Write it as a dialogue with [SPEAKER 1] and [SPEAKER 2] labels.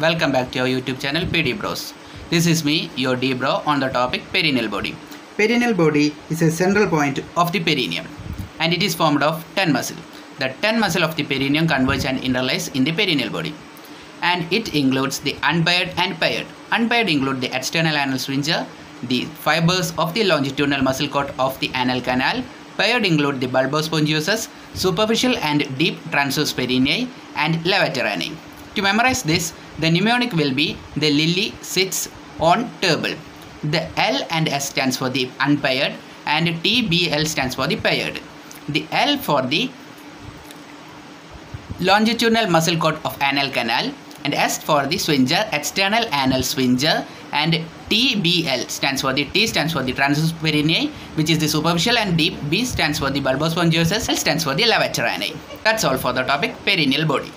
[SPEAKER 1] Welcome back to our YouTube channel PD Brozz. This is me, your D Bro, on the topic perineal body.
[SPEAKER 2] Perineal body is a central point
[SPEAKER 1] of the perineum and it is formed of 10 muscle. The 10 muscle of the perineum converge and interlace in the perineal body and it includes the unpaired and paired. Unpaired include the external anal sphincter, the fibers of the longitudinal muscle cord of the anal canal. Paired include the bulbospongiosus, superficial and deep transverse perinei and levator ani. To memorize this, the mnemonic will be the lily sits on table. The L and S stands for the unpaired and TBL stands for the paired. The L for the longitudinal muscle cord of anal canal and S for the sphincter, external anal sphincter and TBL stands for the T stands for the transverse which is the superficial and deep, B stands for the bulbospongiosus, L stands for the levator ani. That's all for the topic perineal body.